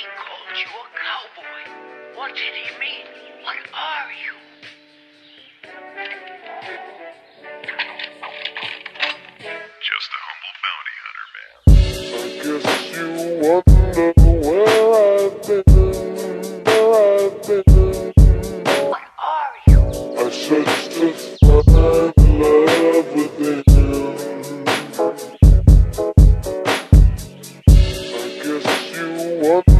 a cowboy? What did he mean? What are you? Just a humble bounty hunter, man. I guess you wonder where I've been, where I've been. What are you? I searched to find love within you. I guess you wonder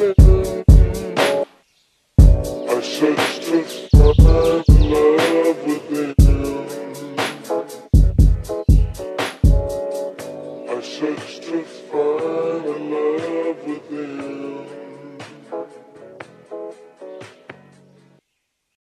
I searched to find find love.